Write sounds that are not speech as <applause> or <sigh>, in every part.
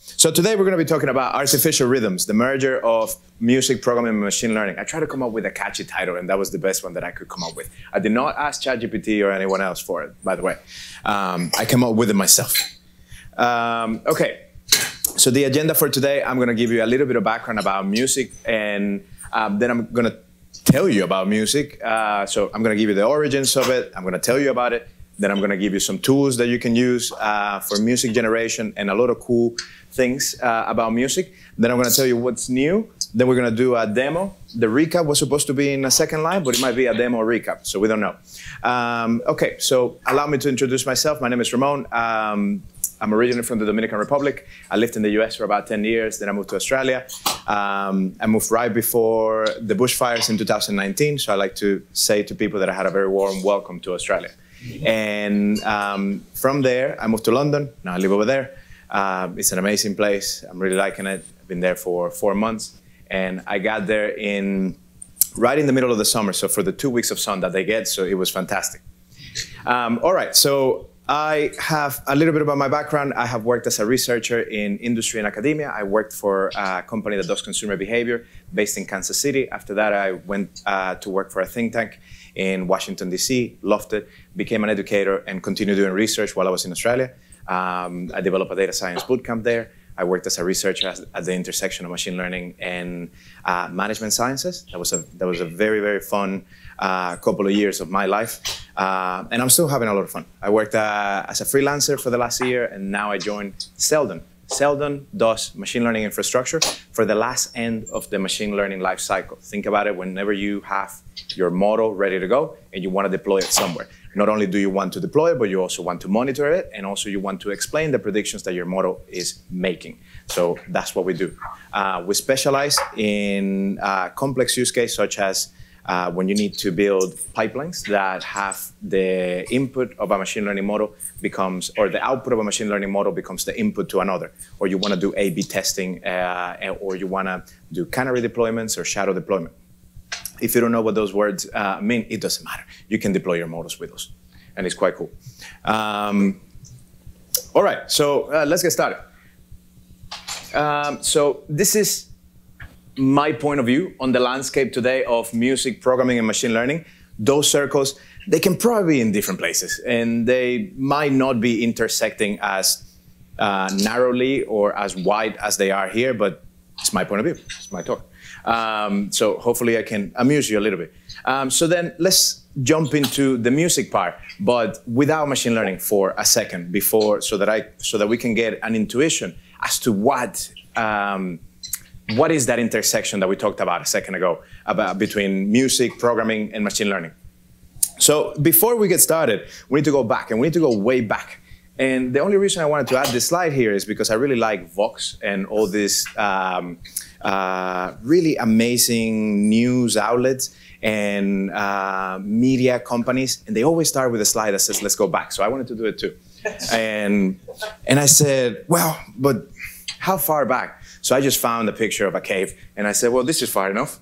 So today we're going to be talking about artificial rhythms, the merger of music programming and machine learning. I tried to come up with a catchy title, and that was the best one that I could come up with. I did not ask ChatGPT or anyone else for it, by the way. Um, I came up with it myself. Um, okay, so the agenda for today, I'm going to give you a little bit of background about music, and um, then I'm going to tell you about music. Uh, so I'm going to give you the origins of it. I'm going to tell you about it. Then I'm going to give you some tools that you can use uh, for music generation and a lot of cool things uh, about music. Then I'm going to tell you what's new. Then we're going to do a demo. The recap was supposed to be in a second line, but it might be a demo recap, so we don't know. Um, okay, so allow me to introduce myself. My name is Ramon. Um, I'm originally from the Dominican Republic. I lived in the US for about 10 years. Then I moved to Australia. Um, I moved right before the bushfires in 2019. So I like to say to people that I had a very warm welcome to Australia. And um, from there, I moved to London. Now I live over there. Uh, it's an amazing place. I'm really liking it. I've been there for four months. And I got there in right in the middle of the summer. So for the two weeks of sun that they get, so it was fantastic. Um, all right, so I have a little bit about my background. I have worked as a researcher in industry and academia. I worked for a company that does consumer behavior based in Kansas City. After that, I went uh, to work for a think tank in Washington, D.C., loved it, became an educator, and continued doing research while I was in Australia. Um, I developed a data science bootcamp there. I worked as a researcher at the intersection of machine learning and uh, management sciences. That was a that was a very very fun uh, couple of years of my life, uh, and I'm still having a lot of fun. I worked uh, as a freelancer for the last year, and now I joined Seldon. Seldon does machine learning infrastructure for the last end of the machine learning life cycle. Think about it whenever you have your model ready to go and you want to deploy it somewhere. Not only do you want to deploy it, but you also want to monitor it, and also you want to explain the predictions that your model is making. So that's what we do. Uh, we specialize in uh, complex use cases such as uh, when you need to build pipelines that have the input of a machine learning model becomes, or the output of a machine learning model becomes the input to another, or you want to do A/B testing, uh, or you want to do canary deployments or shadow deployment. If you don't know what those words uh, mean, it doesn't matter. You can deploy your models with those, and it's quite cool. Um, all right, so uh, let's get started. Um, so this is my point of view on the landscape today of music programming and machine learning. Those circles, they can probably be in different places, and they might not be intersecting as uh, narrowly or as wide as they are here, but it's my point of view. It's my talk. Um, so hopefully I can amuse you a little bit. Um, so then let's jump into the music part, but without machine learning for a second before, so that I so that we can get an intuition as to what um, what is that intersection that we talked about a second ago about between music, programming, and machine learning. So before we get started, we need to go back, and we need to go way back. And the only reason I wanted to add this slide here is because I really like Vox and all these um, uh, really amazing news outlets and uh, media companies, and they always start with a slide that says, "Let's go back." So I wanted to do it too, <laughs> and and I said, "Well, but how far back?" So I just found a picture of a cave, and I said, "Well, this is far enough."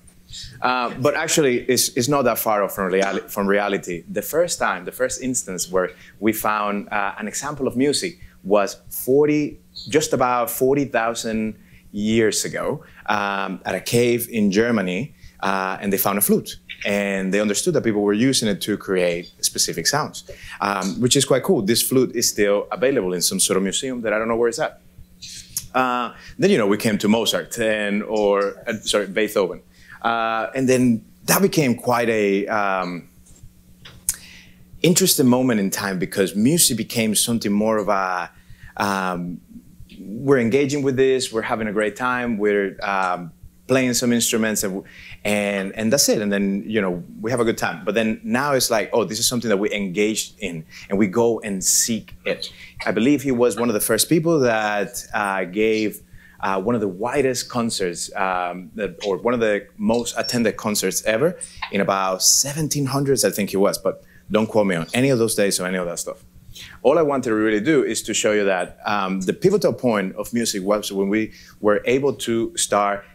Uh, but actually, it's, it's not that far off from, reali- from reality. The first time, the first instance where we found uh, an example of music was 40, just about 40,000 years ago um, at a cave in Germany, uh, and they found a flute. And they understood that people were using it to create specific sounds, um, which is quite cool. This flute is still available in some sort of museum that I don't know where it's at. Uh, then, you know, we came to Mozart and, or, uh, sorry, Beethoven. Uh, and then that became quite a um, interesting moment in time because music became something more of a um, we're engaging with this, we're having a great time, we're um, playing some instruments, and, and and that's it. And then you know we have a good time. But then now it's like, oh, this is something that we engaged in, and we go and seek it. I believe he was one of the first people that uh, gave uh, one of the widest concerts, um, that, or one of the most attended concerts ever in about 1700s, I think it was. But don't quote me on any of those days or any of that stuff. All I wanted to really do is to show you that um, the pivotal point of music was when we were able to start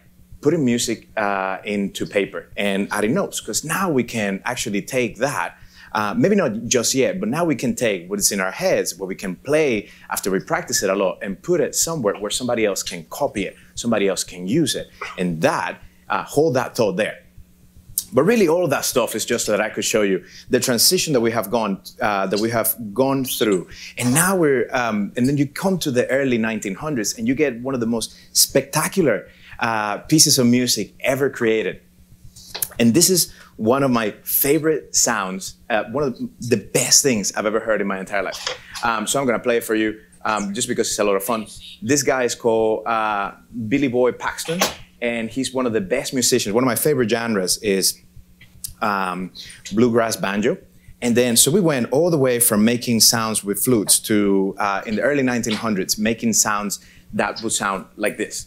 putting music uh, into paper and adding notes, because now we can actually take that Uh, maybe not just yet, but now we can take what is in our heads, what we can play after we practice it a lot, and put it somewhere where somebody else can copy it, somebody else can use it, and that uh, hold that thought there. But really, all that stuff is just so that I could show you the transition that we have gone uh, that we have gone through, and now we're um, and then you come to the early 1900s, and you get one of the most spectacular uh, pieces of music ever created. And this is one of my favorite sounds, uh, one of the best things I've ever heard in my entire life. Um, so I'm going to play it for you um, just because it's a lot of fun. This guy is called uh, Billy Boy Paxton, and he's one of the best musicians. One of my favorite genres is um, bluegrass banjo. And then, so we went all the way from making sounds with flutes to, uh, in the early 1900s, making sounds that would sound like this.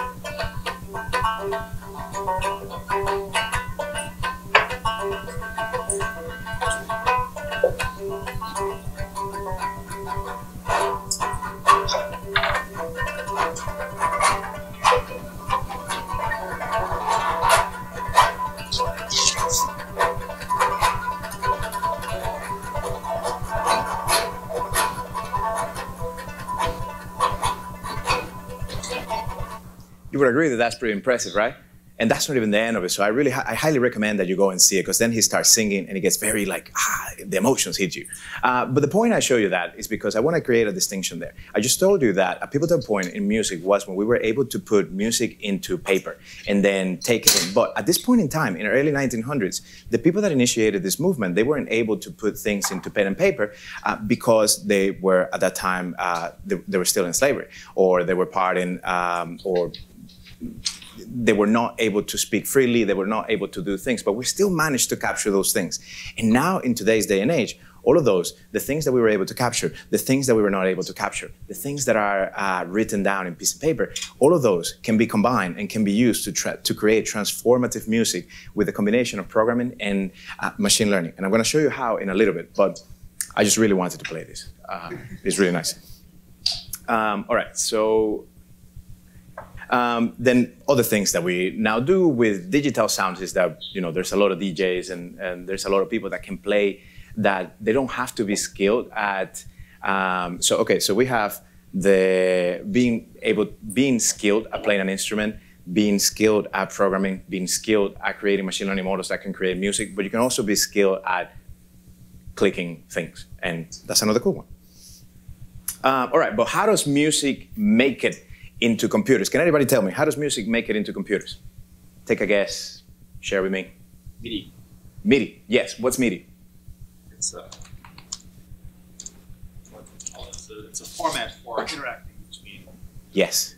that's pretty impressive, right? And that's not even the end of it. So I really, I highly recommend that you go and see it because then he starts singing and he gets very like, ah, the emotions hit you. Uh, but the point I show you that is because I want to create a distinction there. I just told you that a pivotal point in music was when we were able to put music into paper and then take it in. But at this point in time, in the early 1900s, the people that initiated this movement, they weren't able to put things into pen and paper uh, because they were at that time, uh, they, they, were still in slavery or they were part in, um, or they were not able to speak freely, they were not able to do things, but we still managed to capture those things. And now, in today's day and age, all of those, the things that we were able to capture, the things that we were not able to capture, the things that are uh, written down in piece of paper, all of those can be combined and can be used to, to create transformative music with a combination of programming and uh, machine learning. And I'm going to show you how in a little bit, but I just really wanted to play this. Uh, it's really nice. Um, all right, so um, then other things that we now do with digital sounds is that you know there's a lot of DJs and, and there's a lot of people that can play that they don't have to be skilled at. Um, so okay, so we have the being able being skilled at playing an instrument, being skilled at programming, being skilled at creating machine learning models that can create music, but you can also be skilled at clicking things, and that's another cool one. Um, all right, but how does music make it into computers. Can anybody tell me, how does music make it into computers? Take a guess. Share with me. MIDI. MIDI, yes. What's MIDI? It's a, it's a, it's a format for interacting between. Yes.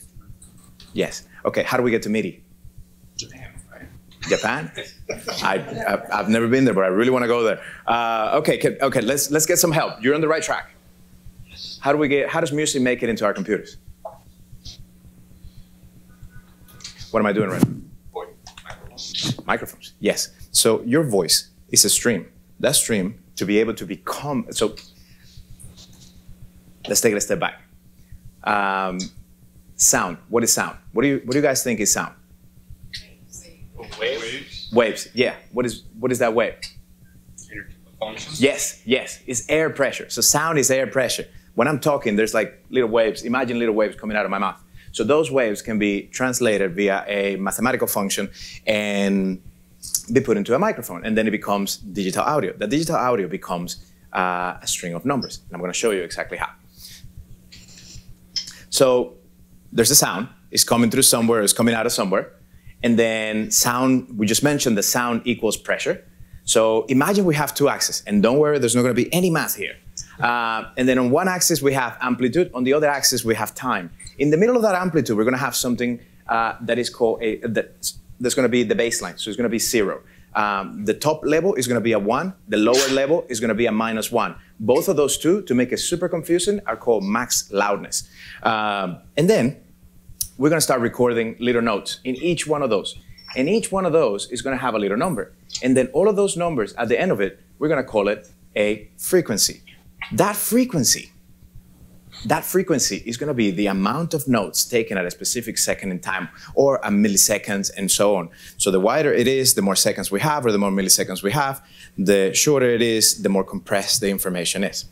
Yes. Okay, how do we get to MIDI? Japan, right? Japan? <laughs> I, I, have never been there, but I really want to go there. Uh, okay, okay, let's, let's get some help. You're on the right track. How do we get, how does music make it into our computers? What am I doing right Microphones. Microphones, yes. So your voice is a stream. That stream, to be able to become, so let's take it a step back. Um, sound, what is sound? What do, you, what do you guys think is sound? Waves. Waves, yeah. What is, what is that wave? Functions. Yes, yes, it's air pressure. So sound is air pressure. When I'm talking, there's like little waves. Imagine little waves coming out of my mouth. So those waves can be translated via a mathematical function and be put into a microphone, and then it becomes digital audio. The digital audio becomes uh, a string of numbers, and I'm going to show you exactly how. So there's a sound. It's coming through somewhere. It's coming out of somewhere. And then sound, we just mentioned the sound equals pressure. So imagine we have two axes, and don't worry, there's not going to be any math here. Uh, and then on one axis we have amplitude, on the other axis we have time. In the middle of that amplitude, we're going to have something uh, that is called a, that there's going to be the baseline, so it's going to be zero. Um, the top level is going to be a one. The lower level is going to be a minus one. Both of those two, to make it super confusing, are called max loudness. Um, and then we're going to start recording little notes in each one of those. And each one of those is going to have a little number. And then all of those numbers, at the end of it, we're going to call it a frequency. That frequency that frequency is going to be the amount of notes taken at a specific second in time or a milliseconds and so on. So the wider it is, the more seconds we have or the more milliseconds we have, the shorter it is, the more compressed the information is.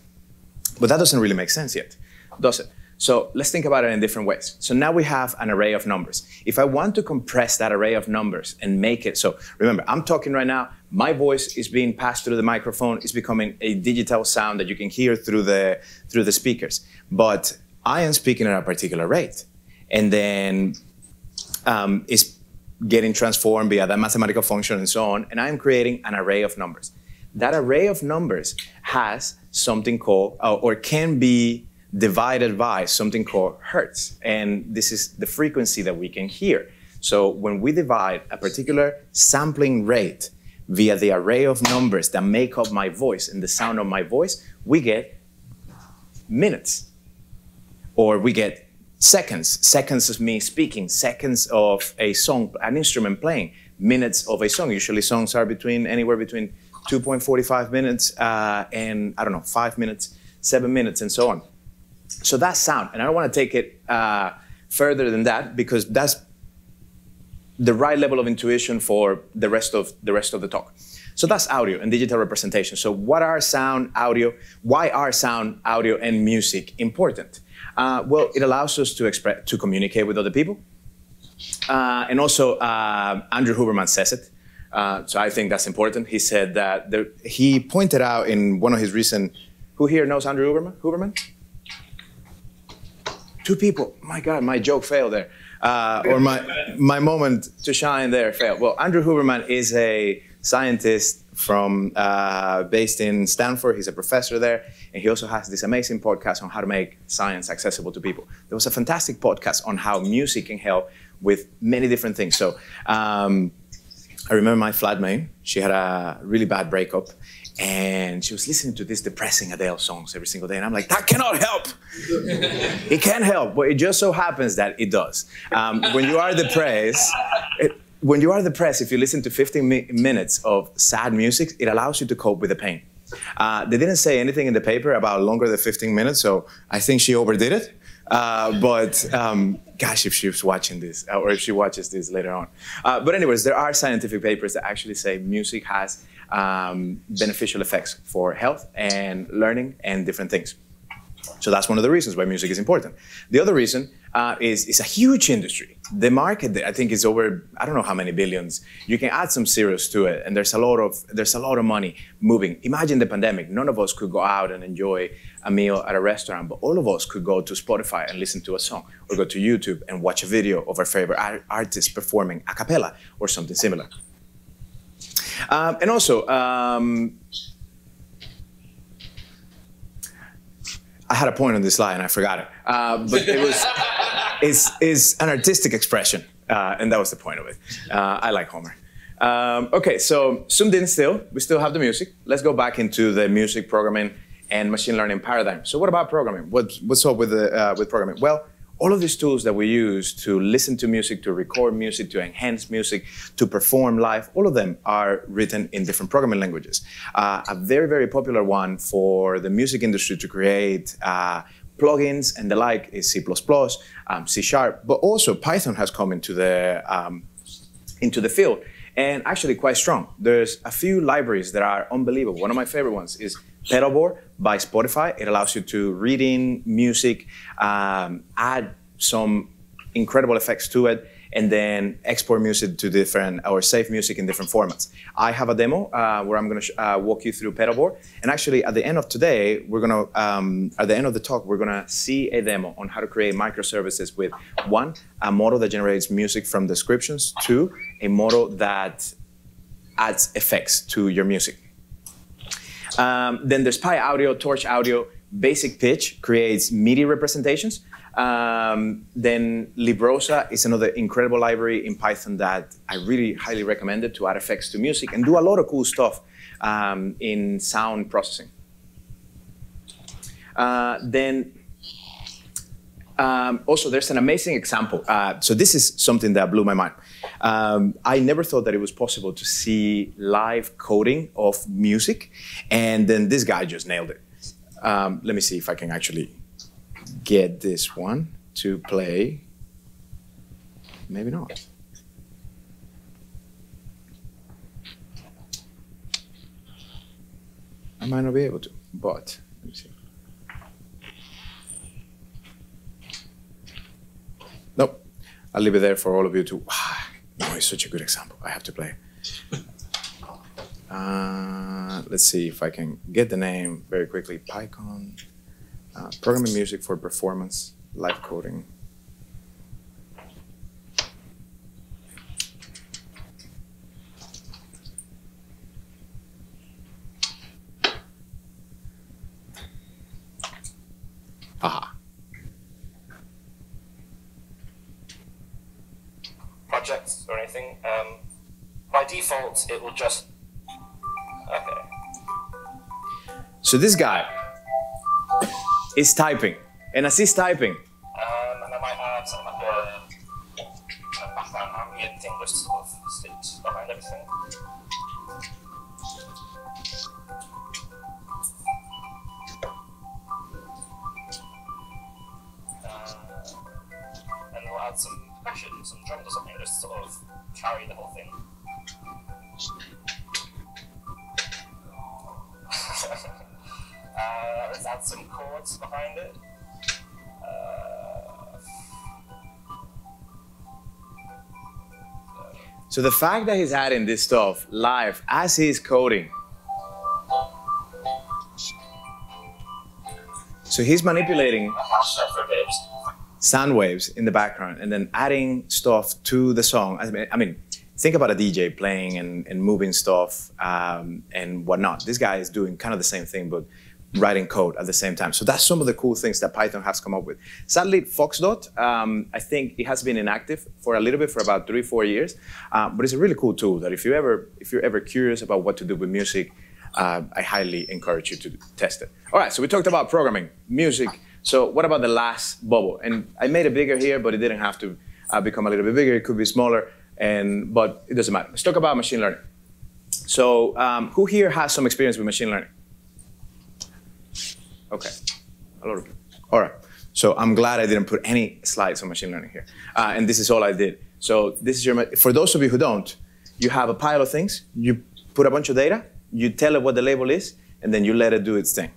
But that doesn't really make sense yet, does it? So let's think about it in different ways. So now we have an array of numbers. If I want to compress that array of numbers and make it, so remember, I'm talking right now, my voice is being passed through the microphone, it's becoming a digital sound that you can hear through the, through the speakers. But I am speaking at a particular rate. And then um, it's getting transformed via that mathematical function and so on, and I'm creating an array of numbers. That array of numbers has something called, uh, or can be divided by something called hertz. And this is the frequency that we can hear. So when we divide a particular sampling rate via the array of numbers that make up my voice and the sound of my voice, we get minutes. Or we get seconds, seconds of me speaking, seconds of a song, an instrument playing, minutes of a song. Usually songs are between anywhere between 2.45 minutes uh, and I don't know, five minutes, seven minutes, and so on. So that's sound, and I don't want to take it uh, further than that because that's the right level of intuition for the rest of the rest of the talk. So that's audio and digital representation. So what are sound, audio? Why are sound, audio, and music important? Uh, well, it allows us to express, to communicate with other people, uh, and also uh, Andrew Huberman says it. Uh, so I think that's important. He said that there, he pointed out in one of his recent. Who here knows Andrew Huberman? Huberman? Two people. My God, my joke failed there. Uh, or my, my moment to shine there failed. Well, Andrew Huberman is a scientist from uh, based in Stanford. He's a professor there, and he also has this amazing podcast on how to make science accessible to people. There was a fantastic podcast on how music can help with many different things. So um, I remember my flatmate. She had a really bad breakup, and she was listening to these depressing Adele songs every single day. And I'm like, that cannot help. it can help, but it just so happens that it does. Um, when you are depressed, it, when you are depressed, if you listen to 15 mi minutes of sad music, it allows you to cope with the pain. Uh, they didn't say anything in the paper about longer than 15 minutes, so I think she overdid it. Uh, but um, gosh, if she's watching this, or if she watches this later on. Uh, but anyways, there are scientific papers that actually say music has um, beneficial effects for health and learning and different things. So that's one of the reasons why music is important. The other reason uh, is it's a huge industry. The market, I think, is over I don't know how many billions. You can add some zeros to it, and there's a lot of there's a lot of money moving. Imagine the pandemic. None of us could go out and enjoy a meal at a restaurant, but all of us could go to Spotify and listen to a song, or go to YouTube and watch a video of our favorite artist performing a cappella or something similar. Um, and also, um, I had a point on this slide and I forgot it. Uh, but it was <laughs> is is an artistic expression, uh, and that was the point of it. Uh, I like Homer. Um, okay, so zoomed in still, we still have the music. Let's go back into the music programming and machine learning paradigm. So what about programming? What, what's up with the, uh, with programming? Well, all of these tools that we use to listen to music, to record music, to enhance music, to perform live, all of them are written in different programming languages. Uh, a very, very popular one for the music industry to create uh, plugins and the like is C++, um, C Sharp, but also Python has come into the, um, into the field and actually quite strong. There's a few libraries that are unbelievable. One of my favorite ones is Pedalboard by Spotify. It allows you to read in music, um, add some incredible effects to it, and then export music to different or save music in different formats. I have a demo uh, where I'm going to uh, walk you through Pedalboard, and actually at the end of today, we're going to um, at the end of the talk, we're going to see a demo on how to create microservices with one a model that generates music from descriptions, two a model that adds effects to your music. Um, then there's PyAudio, Torch Audio, Basic Pitch creates MIDI representations. Um, then Librosa is another incredible library in Python that I really highly recommend it to add effects to music and do a lot of cool stuff um, in sound processing. Uh, then um, also, there's an amazing example. Uh, so this is something that blew my mind. Um, I never thought that it was possible to see live coding of music, and then this guy just nailed it. Um, let me see if I can actually get this one to play. Maybe not. I might not be able to, but let me see. Nope. I'll leave it there for all of you to. <sighs> No, it's such a good example. I have to play. Uh, let's see if I can get the name very quickly. PyCon, uh, programming music for performance, live coding. Projects or anything. Um, by default, it will just. Okay. So this guy is typing, and as he's typing, so the fact that he's adding this stuff live as he's coding. So he's manipulating sound waves in the background and then adding stuff to the song. I mean, I mean think about a DJ playing and, and moving stuff um, and whatnot. This guy is doing kind of the same thing, but writing code at the same time. So that's some of the cool things that Python has come up with. Sadly, Foxdot, um, I think it has been inactive for a little bit, for about three, four years. Uh, but it's a really cool tool that if you ever, if you're ever curious about what to do with music, uh, I highly encourage you to test it. All right, so we talked about programming, music. So what about the last bubble? And I made it bigger here, but it didn't have to uh, become a little bit bigger. It could be smaller, and but it doesn't matter. Let's talk about machine learning. So um, who here has some experience with machine learning? Okay, a lot of people. All right. So I'm glad I didn't put any slides on machine learning here, uh, and this is all I did. So this is your. For those of you who don't, you have a pile of things. You put a bunch of data. You tell it what the label is, and then you let it do its thing.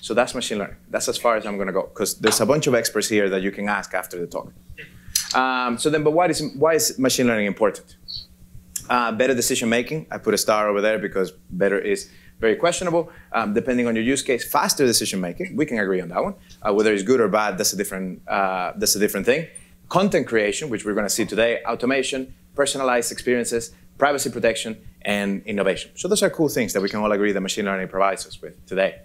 So that's machine learning. That's as far as I'm going to go because there's a bunch of experts here that you can ask after the talk. Um, so then, but why is why is machine learning important? Uh, better decision making. I put a star over there because better is very questionable. Um, depending on your use case, faster decision making. We can agree on that one. Uh, whether it's good or bad, that's a different uh, that's a different thing. Content creation, which we're going to see today, automation, personalized experiences, privacy protection, and innovation. So those are cool things that we can all agree that machine learning provides us with today.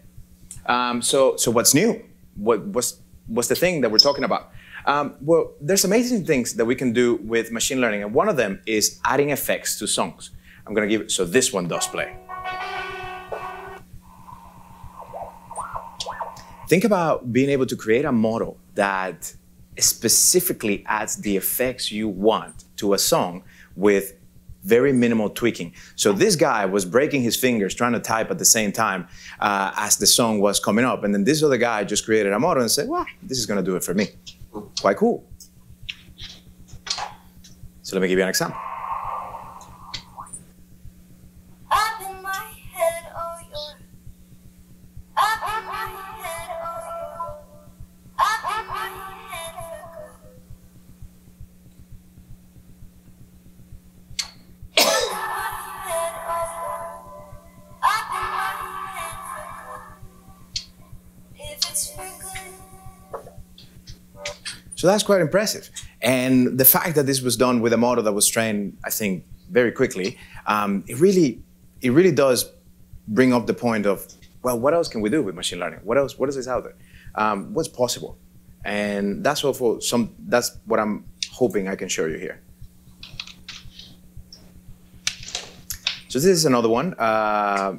Um, so, so what's new? What, what's, what's the thing that we're talking about? Um, well, there's amazing things that we can do with machine learning, and one of them is adding effects to songs. I'm going to give so this one does play. Think about being able to create a model that specifically adds the effects you want to a song with very minimal tweaking. So this guy was breaking his fingers trying to type at the same time uh, as the song was coming up. And then this other guy just created a model and said, well, this is going to do it for me. Quite cool. So let me give you an example. So that's quite impressive. And the fact that this was done with a model that was trained, I think, very quickly, um, it really, it really does bring up the point of, well, what else can we do with machine learning? What else? What is out there? Um, what's possible? And that's all for some. That's what I'm hoping I can show you here. So this is another one. Uh,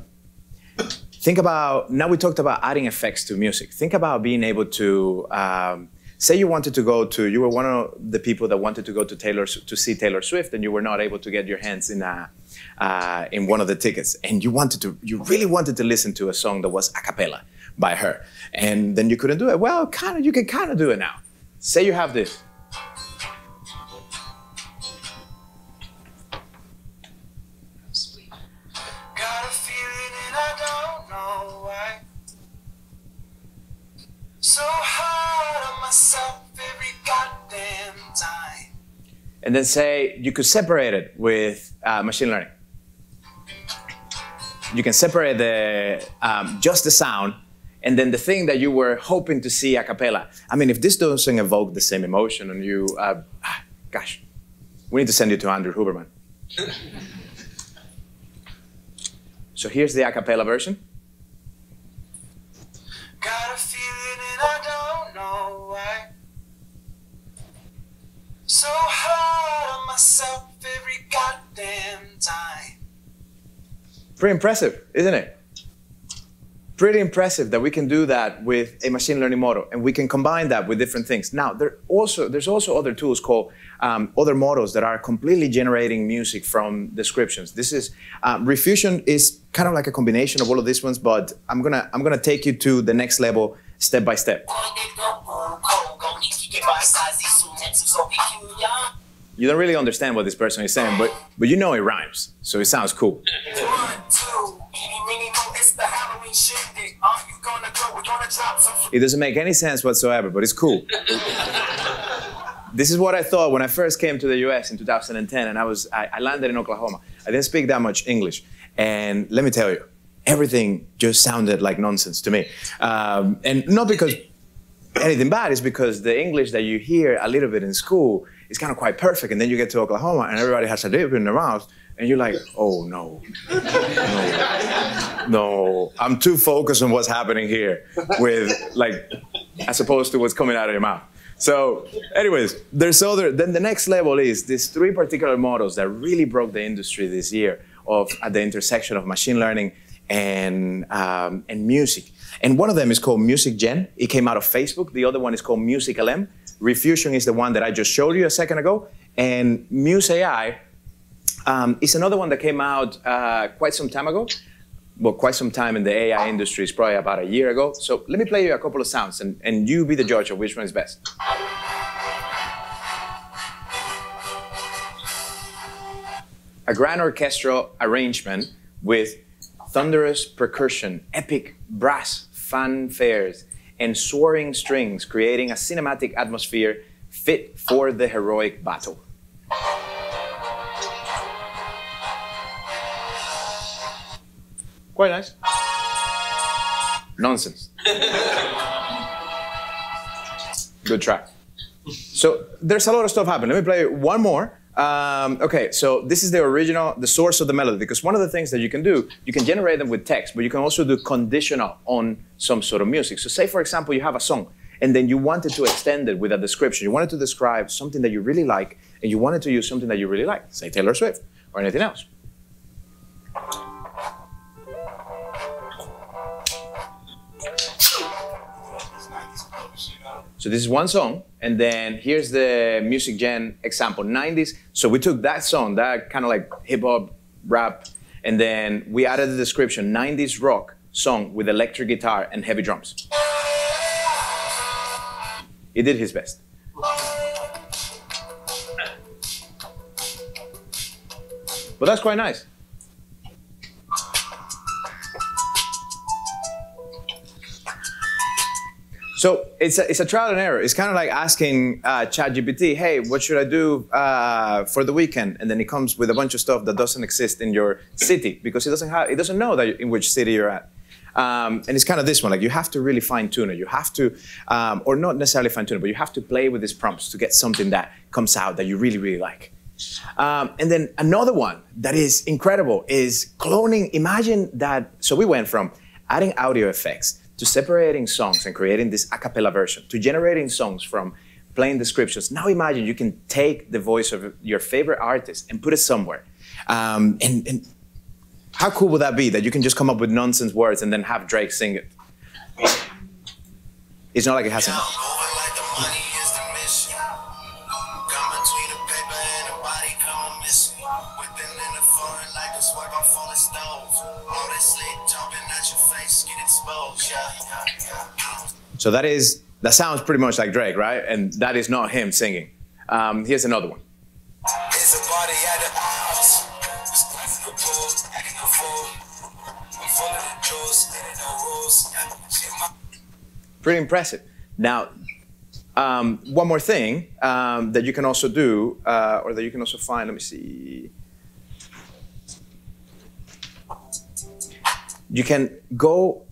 think about now we talked about adding effects to music. Think about being able to um, say you wanted to go to you were one of the people that wanted to go to Taylor to see Taylor Swift and you were not able to get your hands in a uh, in one of the tickets and you wanted to you really wanted to listen to a song that was a cappella by her and then you couldn't do it. Well, kind of you can kind of do it now. Say you have this. And then say you could separate it with uh, machine learning. You can separate the um, just the sound and then the thing that you were hoping to see a cappella. I mean, if this doesn't evoke the same emotion and you, uh, ah, gosh, we need to send you to Andrew Huberman. <laughs> so here's the a cappella version. Pretty impressive, isn't it? Pretty impressive that we can do that with a machine learning model, and we can combine that with different things. Now, there also there's also other tools called um, other models that are completely generating music from descriptions. This is um, Riffusion is kind of like a combination of all of these ones, but I'm gonna I'm gonna take you to the next level step by step. You don't really understand what this person is saying, but but you know it rhymes, so it sounds cool. It doesn't make any sense whatsoever, but it's cool. this is what I thought when I first came to the US in 2010, and I was I, I landed in Oklahoma. I didn't speak that much English, and let me tell you, everything just sounded like nonsense to me, um, and not because anything bad. It's because the English that you hear a little bit in school is kind of quite perfect, and then you get to Oklahoma, and everybody has a lip in their mouth, and you're like, oh no, no, no, I'm too focused on what's happening here, with like, as opposed to what's coming out of your mouth. So, anyways, there's other. Then the next level is these three particular models that really broke the industry this year of at the intersection of machine learning and um, and music. And one of them is called MusicGen. It came out of Facebook. The other one is called MusicLM. Riffusion is the one that I just showed you a second ago. And Muse AI um, is another one that came out uh, quite some time ago. Well, quite some time in the AI industry is probably about a year ago. So let me play you a couple of sounds and, and you be the judge of which one is best. A grand orchestral arrangement with thunderous percussion, epic brass fanfares, and soaring strings, creating a cinematic atmosphere fit for the heroic battle. Quite nice. Nonsense. <laughs> Good try. So there's a lot of stuff happening. Let me play one more. Um, okay, so this is the original, the source of the melody, because one of the things that you can do, you can generate them with text, but you can also do conditional on some sort of music. So say, for example, you have a song, and then you wanted to extend it with a description. You wanted to describe something that you really like, and you wanted to use something that you really like, say Taylor Swift or anything else. So this is one song, and then here's the MusicGen example, 90s. So we took that song, that kind of like hip hop, rap, and then we added the description, 90s rock song with electric guitar and heavy drums. He did his best. But that's quite nice. So it's a, it's a trial and error. It's kind of like asking uh, ChatGPT, hey, what should I do uh, for the weekend? And then it comes with a bunch of stuff that doesn't exist in your city because it doesn't have, it doesn't know that in which city you're at. Um, and it's kind of this one, like you have to really fine tune it. You have to, um, or not necessarily fine tune it, but you have to play with these prompts to get something that comes out that you really, really like. Um, and then another one that is incredible is cloning. Imagine that. So we went from adding audio effects to separating songs and creating this a cappella version, to generating songs from plain descriptions. Now imagine you can take the voice of your favorite artist and put it somewhere. Um, and, and how cool would that be that you can just come up with nonsense words and then have Drake sing it? It's not like it has So that is that sounds pretty much like Drake, right? And that is not him singing. Um, here's another one. It's a party at the house. Just clapping the pool, acting a fool. I'm full of the jewels, there ain't no rules. Yeah, shit, my Pretty impressive. Now, um, one more thing um, that you can also do, uh, or that you can also find. Let me see. You can go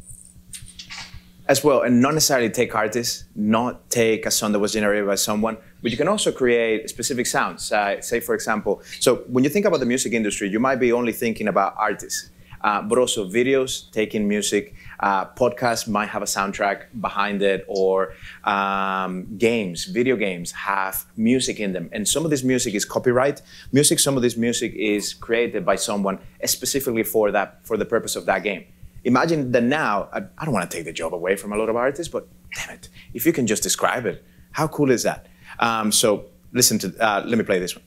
as well and not necessarily take artists, not take a song that was generated by someone, but you can also create specific sounds. Uh, say, for example, so when you think about the music industry, you might be only thinking about artists, uh, but also videos, taking music, uh, podcasts might have a soundtrack behind it, or um, games, video games have music in them. And some of this music is copyright music, some of this music is created by someone specifically for that, for the purpose of that game. Imagine that now, I, I don't want to take the job away from a lot of artists, but damn it, if you can just describe it, how cool is that? Um, so listen to, uh, let me play this one.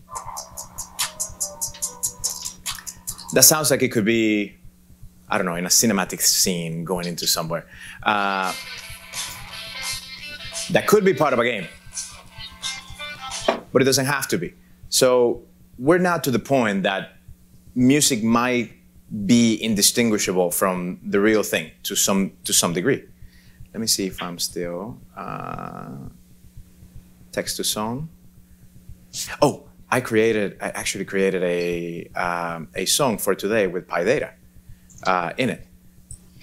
That sounds like it could be, I don't know, in a cinematic scene going into somewhere. Uh, that could be part of a game, but it doesn't have to be. So we're now to the point that music might be indistinguishable from the real thing to some to some degree. Let me see if I'm still uh, text to song. Oh, I created. I actually created a um, a song for today with PyData uh, in it.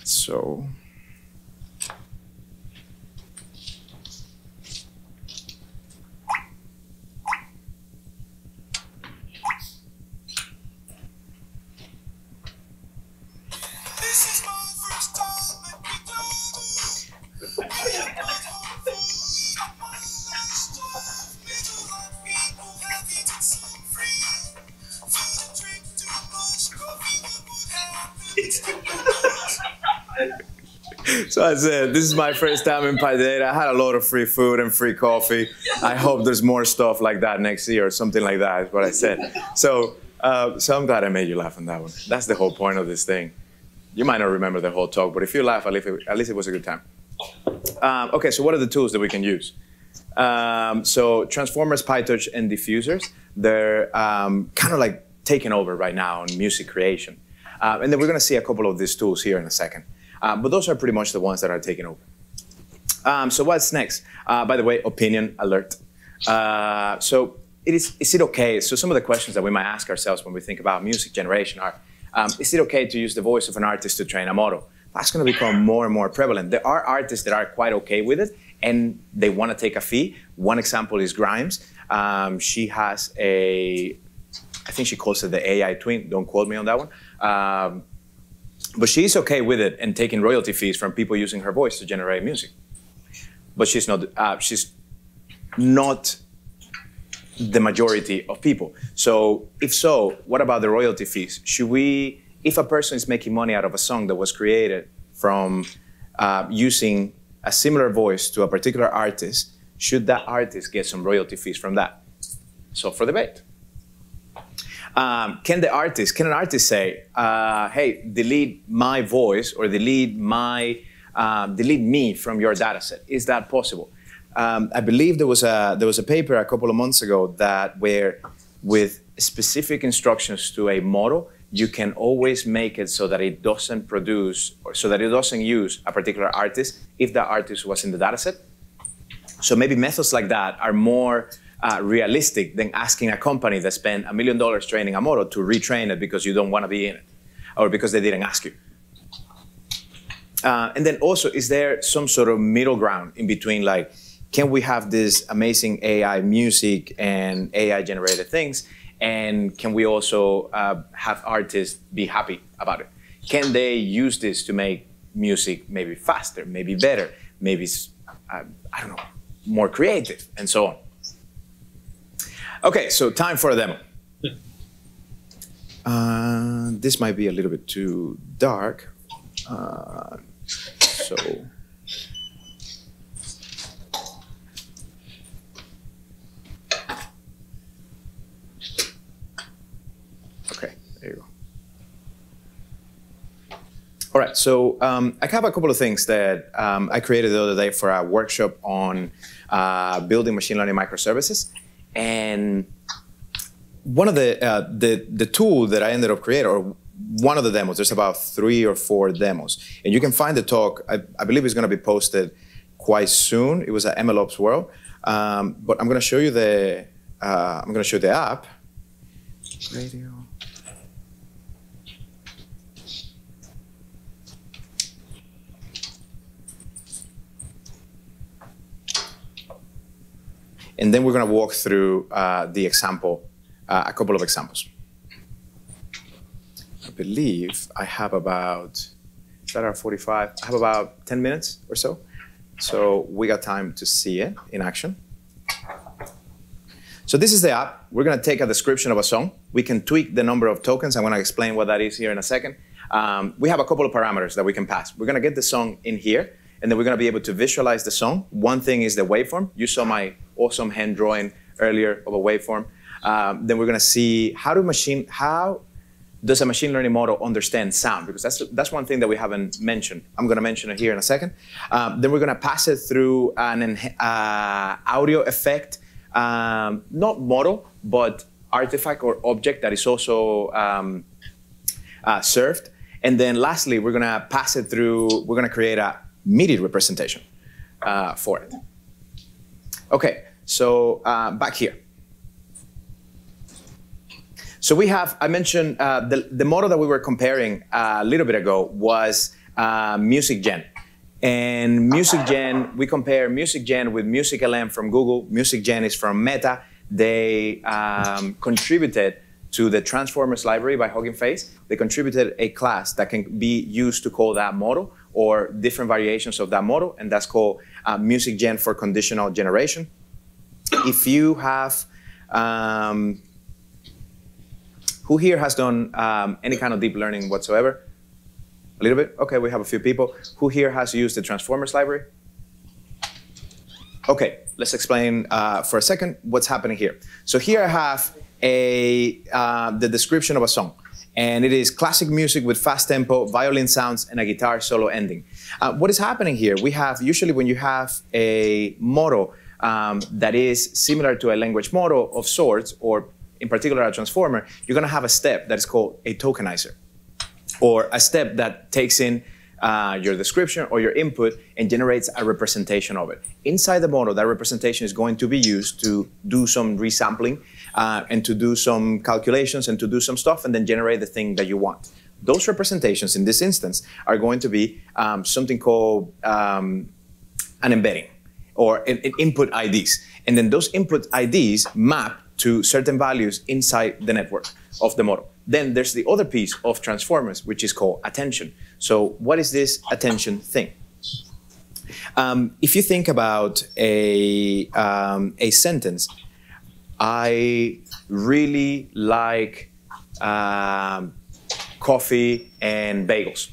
So. I said, this is my first time in PyData. I had a lot of free food and free coffee. I hope there's more stuff like that next year or something like that, is what I said. So, uh, so I'm glad I made you laugh on that one. That's the whole point of this thing. You might not remember the whole talk, but if you laugh, at least it, at least it was a good time. Um, okay, so what are the tools that we can use? Um, so transformers, PyTorch, and diffusers, they're um, kind of like taking over right now in music creation. Uh, and then we're going to see a couple of these tools here in a second. Uh, but those are pretty much the ones that are taking over. Um, so what's next? Uh, by the way, opinion alert. Uh, so it is, is it okay? So some of the questions that we might ask ourselves when we think about music generation are, um, is it okay to use the voice of an artist to train a model? That's going to become more and more prevalent. There are artists that are quite okay with it and they want to take a fee. One example is Grimes. Um, she has a, I think she calls it the AI twin. Don't quote me on that one. Um, but she's okay with it and taking royalty fees from people using her voice to generate music. But she's not. Uh, she's not the majority of people. So if so, what about the royalty fees? Should we, if a person is making money out of a song that was created from uh, using a similar voice to a particular artist, should that artist get some royalty fees from that? So for debate. Um, can the artist, can an artist say, uh, hey, delete my voice or delete my, um, delete me from your data set? Is that possible? Um, I believe there was a there was a paper a couple of months ago that where with specific instructions to a model, you can always make it so that it doesn't produce or so that it doesn't use a particular artist if that artist was in the data set. So maybe methods like that are more uh, realistic than asking a company that spent a million dollars training a model to retrain it because you don't want to be in it or because they didn't ask you. Uh, and then also, is there some sort of middle ground in between, like, can we have this amazing AI music and AI generated things? And can we also uh, have artists be happy about it? Can they use this to make music maybe faster, maybe better, maybe uh, I don't know, more creative, and so on. Okay, so time for a demo. Uh, this might be a little bit too dark, uh, so. Okay, there you go. All right, so um, I have a couple of things that um, I created the other day for a workshop on uh, building machine learning microservices, and one of the uh, the the tool that I ended up creating, or one of the demos, there's about three or four demos, and you can find the talk. I, I believe it's going to be posted quite soon. It was at MLOps World, um, but I'm going to show you the uh, I'm going to show the app. Gradio. And then we're going to walk through uh, the example, uh, a couple of examples. I believe I have about, is that our 45? I have about 10 minutes or so. So we got time to see it in action. So this is the app. We're going to take a description of a song. We can tweak the number of tokens. I'm going to explain what that is here in a second. Um, we have a couple of parameters that we can pass. We're going to get the song in here, and then we're going to be able to visualize the song. One thing is the waveform. You saw my awesome hand drawing earlier of a waveform. Um, then we're going to see how do machine how does a machine learning model understand sound? Because that's that's one thing that we haven't mentioned. I'm going to mention it here in a second. Um, then we're going to pass it through an uh, audio effect, um, not model, but artifact or object that is also um, uh, served. And then lastly, we're going to pass it through. We're going to create a MIDI representation uh, for it. Okay, so uh, back here. So we have, I mentioned uh, the, the model that we were comparing uh, a little bit ago was uh, MusicGen. And MusicGen, we compare MusicGen with MusicLM from Google. MusicGen is from Meta. They um, contributed to the Transformers library by Hugging Face. They contributed a class that can be used to call that model or different variations of that model, and that's called uh, MusicGen for conditional generation. If you have um, who here has done um, any kind of deep learning whatsoever? A little bit? Okay, we have a few people. Who here has used the Transformers library? Okay, let's explain uh, for a second what's happening here. So here I have a, uh, the description of a song. And it is classic music with fast tempo, violin sounds, and a guitar solo ending. Uh, what is happening here? We have, usually when you have a model um, that is similar to a language model of sorts, or in particular a transformer, you're going to have a step that is called a tokenizer, or a step that takes in uh, your description or your input and generates a representation of it. Inside the model, that representation is going to be used to do some resampling uh, and to do some calculations and to do some stuff and then generate the thing that you want. Those representations in this instance are going to be um, something called um, an embedding or an, an input IDs. And then those input IDs map to certain values inside the network of the model. Then there's the other piece of transformers, which is called attention. So what is this attention thing? Um, if you think about a, um, a sentence, I really like um, coffee and bagels.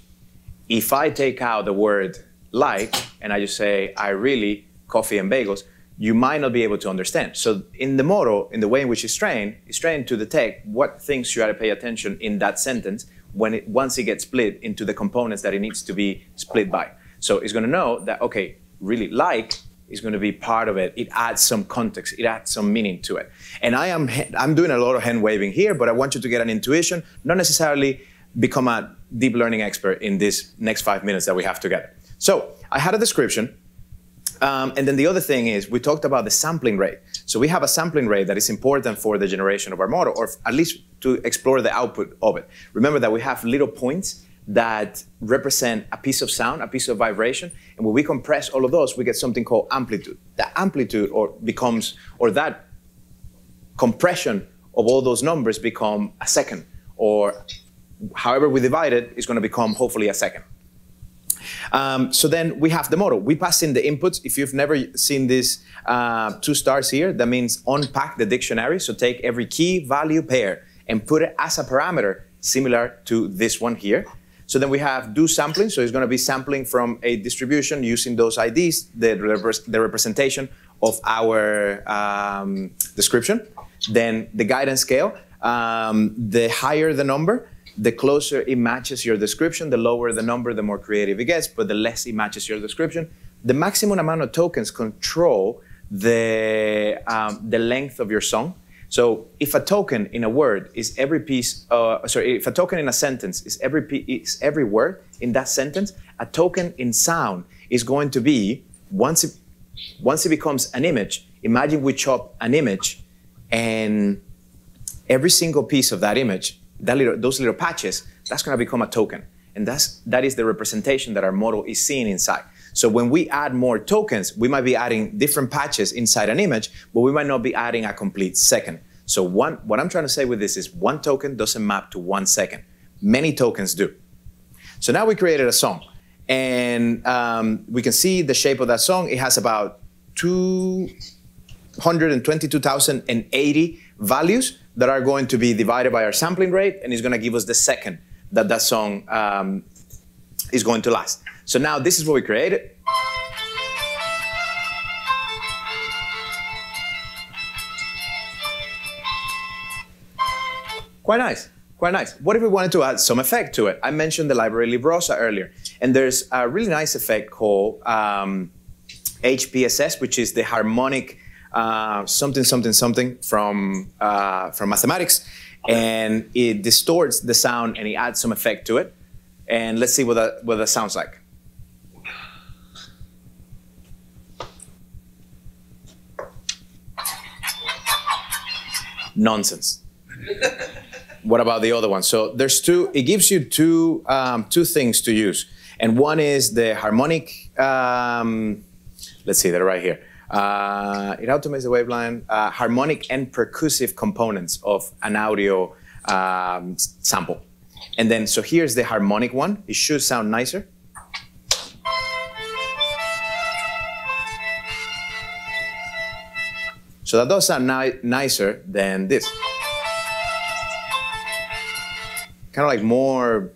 If I take out the word like and I just say I really coffee and bagels, you might not be able to understand. So in the model, in the way in which it's trained, it's trained to detect what things you got to pay attention in that sentence when it, once it gets split into the components that it needs to be split by. So it's going to know that okay, really like is going to be part of it. It adds some context. It adds some meaning to it. And I am I'm doing a lot of hand waving here, but I want you to get an intuition, not necessarily become a deep learning expert in this next five minutes that we have together. So I had a description. Um, and then the other thing is we talked about the sampling rate. So we have a sampling rate that is important for the generation of our model, or at least to explore the output of it. Remember that we have little points that represent a piece of sound, a piece of vibration, and when we compress all of those, we get something called amplitude. The amplitude or becomes, or that compression of all those numbers become a second, or however we divide it is going to become hopefully a second. Um, so then we have the model. We pass in the inputs. If you've never seen these uh, two stars here, that means unpack the dictionary. So take every key value pair and put it as a parameter similar to this one here. So then we have do sampling. So it's going to be sampling from a distribution using those IDs, the, the representation of our um, description. Then the guidance scale. Um, the higher the number, the closer it matches your description. The lower the number, the more creative it gets, but the less it matches your description. The maximum amount of tokens control the, um, the length of your song. So if a token in a word is every piece, uh, sorry, if a token in a sentence is every every word in that sentence, a token in sound is going to be once it once it becomes an image. Imagine we chop an image, and every single piece of that image, that little, those little patches, that's going to become a token, and that's that is the representation that our model is seeing inside. So when we add more tokens, we might be adding different patches inside an image, but we might not be adding a complete second. So one, what I'm trying to say with this is one token doesn't map to one second. Many tokens do. So now we created a song, and um, we can see the shape of that song. It has about 222,080 values that are going to be divided by our sampling rate, and it's going to give us the second that that song um, is going to last. So now this is what we created. Quite nice, quite nice. What if we wanted to add some effect to it? I mentioned the library Librosa earlier, and there's a really nice effect called um, HPSS, which is the harmonic uh, something something something from uh, from mathematics, and it distorts the sound and it adds some effect to it. And let's see what that what that sounds like. Nonsense. what about the other one? So there's two. It gives you two um, two things to use, and one is the harmonic. Um, let's see, they're right here. Uh, it automates the waveline, uh, harmonic and percussive components of an audio um, sample. And then, so here's the harmonic one. It should sound nicer. So that does sound ni- nicer than this. Kind of like more,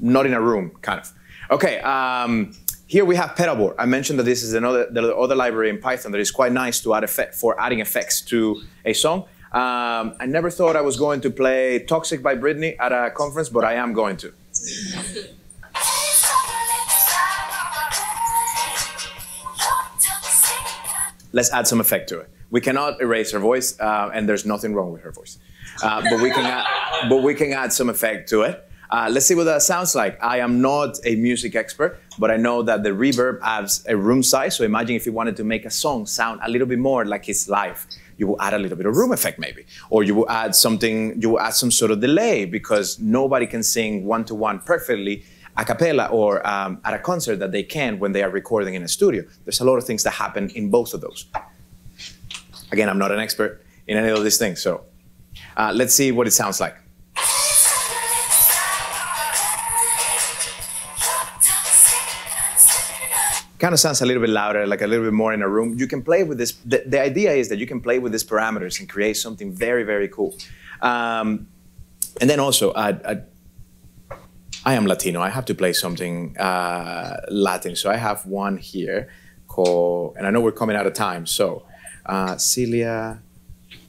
not in a room, kind of. Okay, um, here we have Pedalboard. I mentioned that this is another the other library in Python that is quite nice to add effect, for adding effects to a song. Um, I never thought I was going to play Toxic by Britney at a conference, but I am going to. Let's add some effect to it. We cannot erase her voice, uh, and there's nothing wrong with her voice. Uh, but, we can add, but we can add some effect to it. Uh, let's see what that sounds like. I am not a music expert, but I know that the reverb adds a room size. So imagine if you wanted to make a song sound a little bit more like it's live, you will add a little bit of room effect maybe, or you will add something. You will add some sort of delay because nobody can sing one to one perfectly a cappella or um, at a concert that they can when they are recording in a studio. There's a lot of things that happen in both of those. Again, I'm not an expert in any of these things, so uh, let's see what it sounds like. kind of sounds a little bit louder, like a little bit more in a room. You can play with this. The, the idea is that you can play with these parameters and create something very, very cool. Um, and then also, I, I, I, am Latino. I have to play something uh, Latin. So I have one here called, and I know we're coming out of time. So, uh, Celia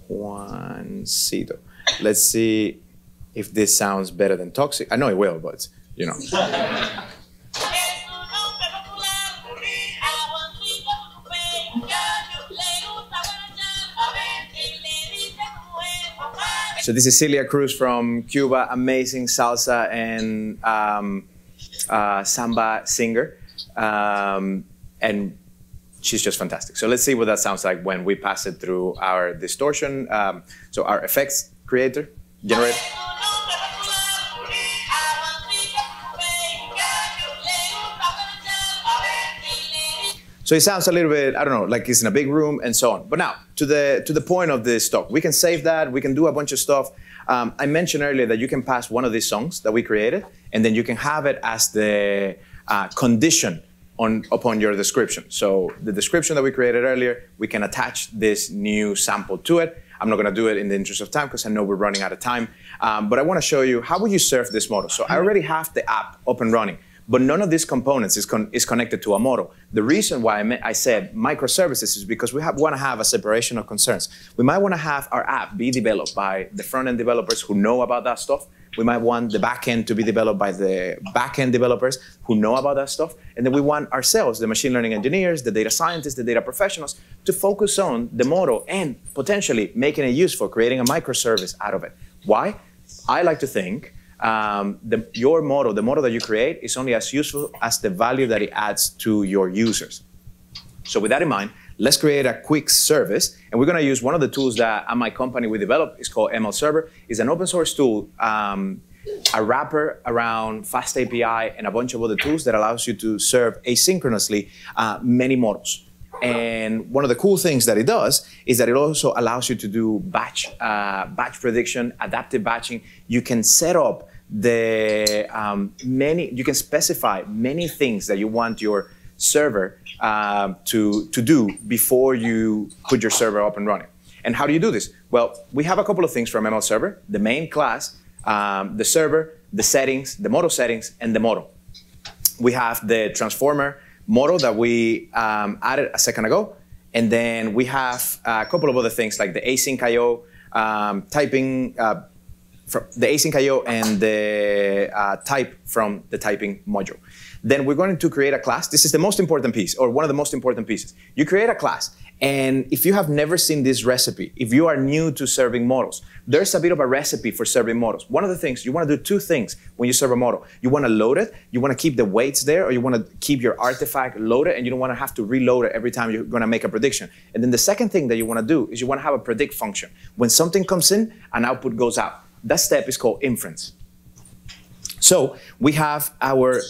Juancito. Let's see if this sounds better than Toxic. I know it will, but you know. <laughs> So this is Celia Cruz from Cuba, amazing salsa and um, uh, samba singer, um, and she's just fantastic. So let's see what that sounds like when we pass it through our distortion, um, so our effects creator generator. So it sounds a little bit, I don't know, like it's in a big room and so on. But now, to the to the point of this talk, we can save that. We can do a bunch of stuff. Um, I mentioned earlier that you can pass one of these songs that we created, and then you can have it as the uh, condition on, upon your description. So the description that we created earlier, we can attach this new sample to it. I'm not gonna do it in the interest of time because I know we're running out of time. Um, but I wanna show you how would you serve this model. So I already have the app up and running, but none of these components is, con- is connected to a model. The reason why I, I said microservices is because we have, wanna have a separation of concerns. We might wanna have our app be developed by the front-end developers who know about that stuff, we might want the backend to be developed by the backend developers who know about that stuff. And then we want ourselves, the machine learning engineers, the data scientists, the data professionals, to focus on the model and potentially making it useful, creating a microservice out of it. Why? I like to think um, the, your model, the model that you create, is only as useful as the value that it adds to your users. So with that in mind, let's create a quick service. And we're going to use one of the tools that at my company we developed. It's called MLServer. It's an open source tool, um, a wrapper around FastAPI and a bunch of other tools that allows you to serve asynchronously uh, many models. And one of the cool things that it does is that it also allows you to do batch, uh, batch prediction, adaptive batching. You can set up the um, many, you can specify many things that you want your server um, to, to do before you put your server up and running. And how do you do this? Well, we have a couple of things from MLServer, the main class, um, the server, the settings, the model settings, and the model. We have the transformer model that we um, added a second ago. And then we have a couple of other things like the async IO, um, typing, uh, from the async IO and the uh, type from the typing module. Then we're going to create a class. This is the most important piece, or one of the most important pieces. You create a class, and if you have never seen this recipe, if you are new to serving models, there's a bit of a recipe for serving models. One of the things, you want to do two things when you serve a model. You want to load it, you want to keep the weights there, or you want to keep your artifact loaded, and you don't want to have to reload it every time you're going to make a prediction. And then the second thing that you want to do is you want to have a predict function. When something comes in, an output goes out. That step is called inference. So we have our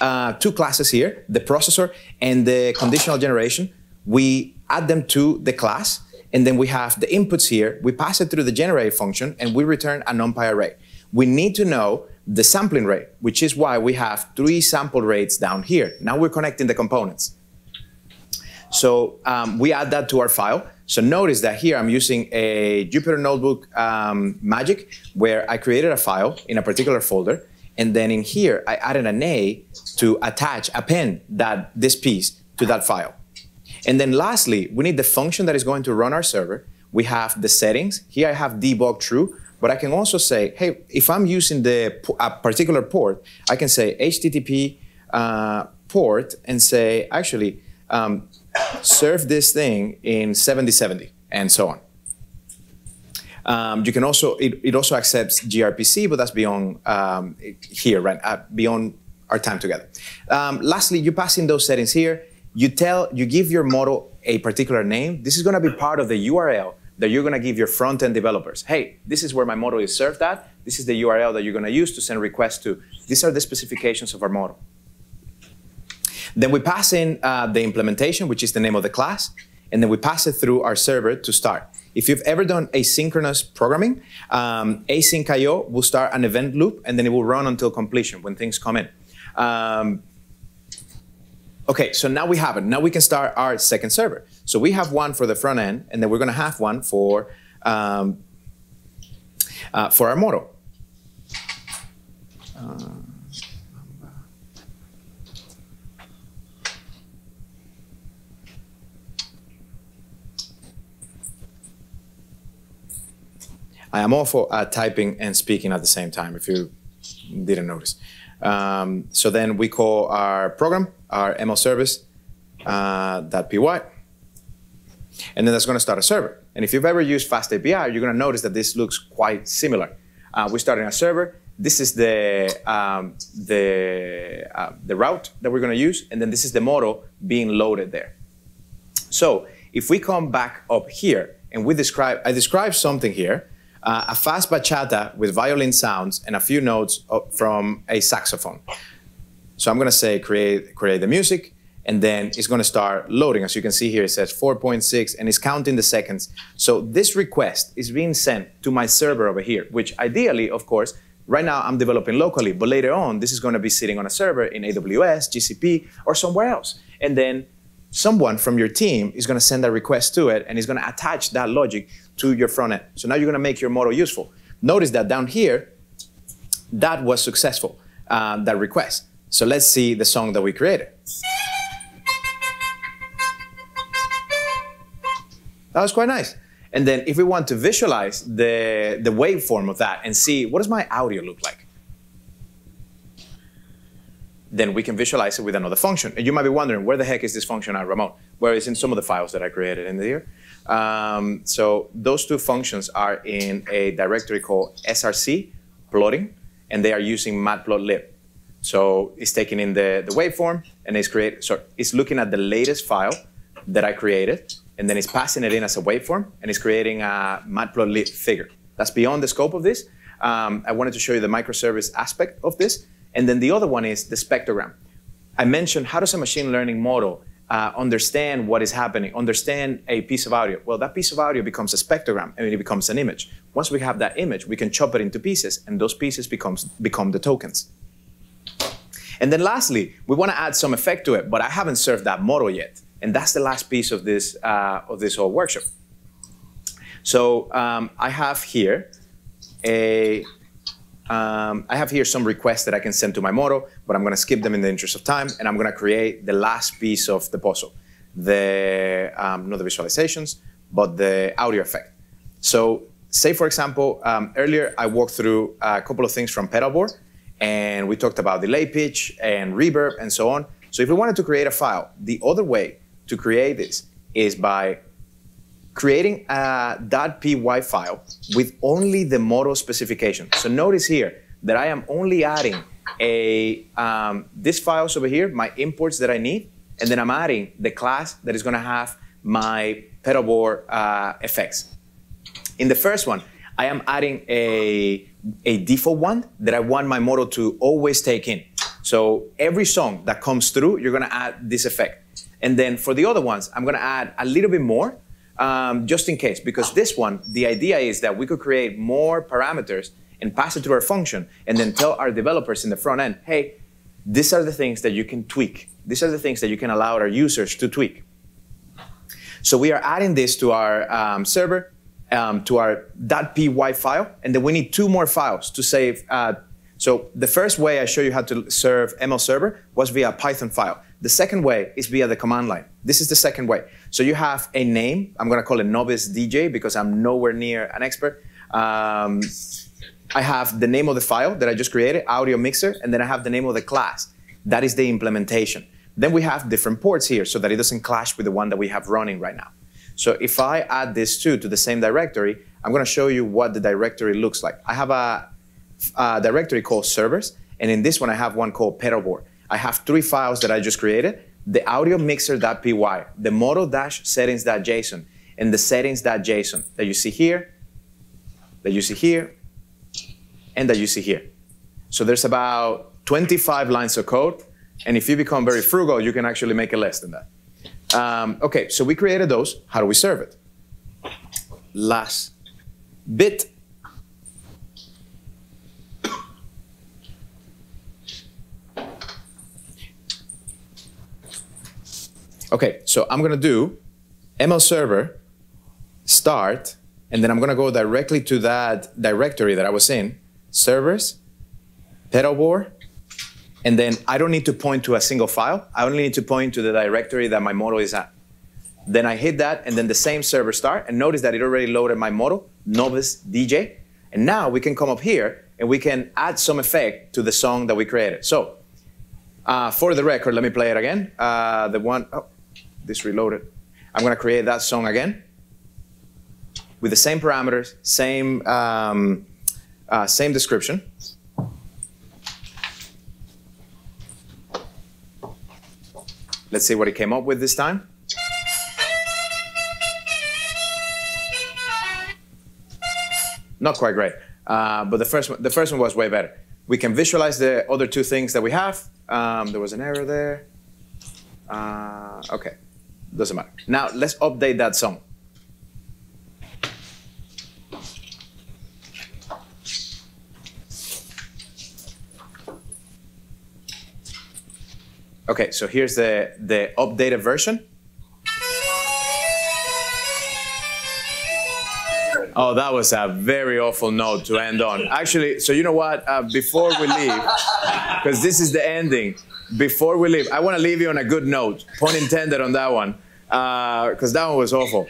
uh, two classes here, the processor and the conditional generation. We add them to the class, and then we have the inputs here. We pass it through the generate function, and we return a NumPy array. We need to know the sampling rate, which is why we have three sample rates down here. Now we're connecting the components. So um, we add that to our file. So notice that here I'm using a Jupyter Notebook um, Magic where I created a file in a particular folder. And then in here, I added an A to attach, append that, this piece to that file. And then lastly, we need the function that is going to run our server. We have the settings. Here I have debug true, but I can also say, hey, if I'm using the a particular port, I can say HTTP uh, port and say, actually, um, serve this thing in 7070 and so on. Um, you can also it, it, also accepts gRPC, but that's beyond um, here, right? Uh, beyond our time together. Um, lastly, you pass in those settings here. You tell you give your model a particular name. This is going to be part of the URL that you're going to give your front end developers. Hey, this is where my model is served at. This is the URL that you're going to use to send requests to. These are the specifications of our model. Then we pass in uh, the implementation, which is the name of the class, and then we pass it through our server to start. If you've ever done asynchronous programming, um, async IO will start an event loop and then it will run until completion when things come in. Um, okay, so now we have it. Now we can start our second server. So we have one for the front end, and then we're going to have one for um, uh, for our model. Uh, I am all for uh, typing and speaking at the same time, if you didn't notice. Um, so then we call our program, our ML service, uh, .py, and then that's going to start a server. And if you've ever used FastAPI, you're going to notice that this looks quite similar. Uh, we're starting a server. This is the, um, the, uh, the route that we're going to use, and then this is the model being loaded there. So if we come back up here, and we describe, I describe something here, uh, a fast bachata with violin sounds and a few notes from a saxophone. So I'm going to say create, create the music, and then it's going to start loading. As you can see here, it says 4.6, and it's counting the seconds. So this request is being sent to my server over here, which ideally, of course, Right now, I'm developing locally, but later on, this is going to be sitting on a server in AWS, GCP, or somewhere else. And then someone from your team is going to send a request to it and is going to attach that logic to your front end. So now you're going to make your model useful. Notice that down here, that was successful, um, that request. So let's see the song that we created. That was quite nice. And then if we want to visualize the, the waveform of that and see what does my audio look like, then we can visualize it with another function. And you might be wondering, where the heck is this function at? Where is in some of the files that I created in here. Um, so those two functions are in a directory called src plotting, and they are using matplotlib. So it's taking in the, the waveform and it's create, sorry, it's looking at the latest file that I created, and then it's passing it in as a waveform, and it's creating a matplotlib figure. That's beyond the scope of this. Um, I wanted to show you the microservice aspect of this. And then the other one is the spectrogram. I mentioned how does a machine learning model uh, understand what is happening, understand a piece of audio? Well, that piece of audio becomes a spectrogram and it becomes an image. Once we have that image, we can chop it into pieces and those pieces becomes, become the tokens. And then lastly, we want to add some effect to it, but I haven't served that model yet. And that's the last piece of this, uh, of this whole workshop. So um, I have here a um, I have here some requests that I can send to my model, but I'm going to skip them in the interest of time, and I'm going to create the last piece of the puzzle, the um, not the visualizations, but the audio effect. So, say for example, um, earlier I walked through a couple of things from Pedalboard, and we talked about delay pitch and reverb and so on. So, if we wanted to create a file, the other way to create this is by creating a .py file with only the model specification. So notice here that I am only adding a um, this files over here, my imports that I need, and then I'm adding the class that is going to have my pedalboard uh, effects. In the first one, I am adding a, a default one that I want my model to always take in. So every song that comes through, you're going to add this effect. And then for the other ones, I'm going to add a little bit more um, just in case, because this one, the idea is that we could create more parameters and pass it to our function and then tell our developers in the front end, hey, these are the things that you can tweak. These are the things that you can allow our users to tweak. So we are adding this to our um, server, um, to our .py file, and then we need two more files to save. Uh, so the first way I show you how to serve MLServer was via Python file. The second way is via the command line. This is the second way. So you have a name. I'm going to call it novice DJ because I'm nowhere near an expert. Um, I have the name of the file that I just created, audio mixer, and then I have the name of the class. That is the implementation. Then we have different ports here so that it doesn't clash with the one that we have running right now. So if I add this two to the same directory, I'm going to show you what the directory looks like. I have a, a directory called servers, and in this one I have one called pedalboard. I have three files that I just created, the audio mixer.py, the model-settings.json, and the settings.json that you see here, that you see here, and that you see here. So there's about 25 lines of code, and if you become very frugal, you can actually make it less than that. Um, okay, so we created those. How do we serve it? Last bit Okay, so I'm gonna do MLServer start, and then I'm gonna go directly to that directory that I was in, servers, pedalboard, and then I don't need to point to a single file. I only need to point to the directory that my model is at. Then I hit that, and then the same server start, and notice that it already loaded my model, novice DJ. And now we can come up here and we can add some effect to the song that we created. So uh, for the record, let me play it again. Uh, the one, oh, this reloaded. I'm going to create that song again with the same parameters, same, um, uh, same description. Let's see what it came up with this time. Not quite great, uh, but the first, one, the first one was way better. We can visualize the other two things that we have. Um, there was an error there. Uh, okay doesn't matter. Now let's update that song. Okay, so here's the, the updated version. Oh, that was a very awful note to end on. Actually, so you know what? Uh, before we leave, because this is the ending, before we leave, I want to leave you on a good note, pun intended on that one, because that one was awful.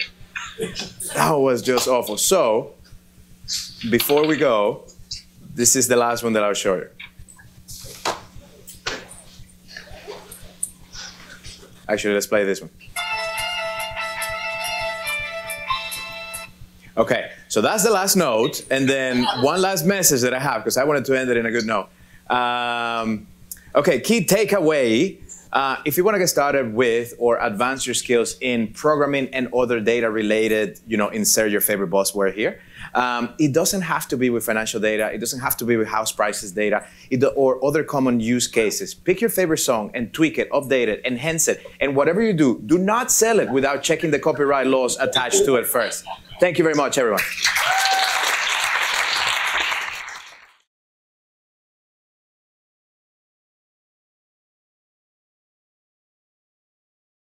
That was just awful. So, before we go, this is the last one that I'll show you. Actually, let's play this one. Okay, so that's the last note, and then one last message that I have because I wanted to end it in a good note. Um, okay, key takeaway. Uh, if you want to get started with or advance your skills in programming and other data related, you know, insert your favorite buzzword here. Um, it doesn't have to be with financial data. It doesn't have to be with house prices data it, or other common use cases. Pick your favorite song and tweak it, update it, enhance it. And whatever you do, do not sell it without checking the copyright laws attached to it first. Thank you very much, everyone.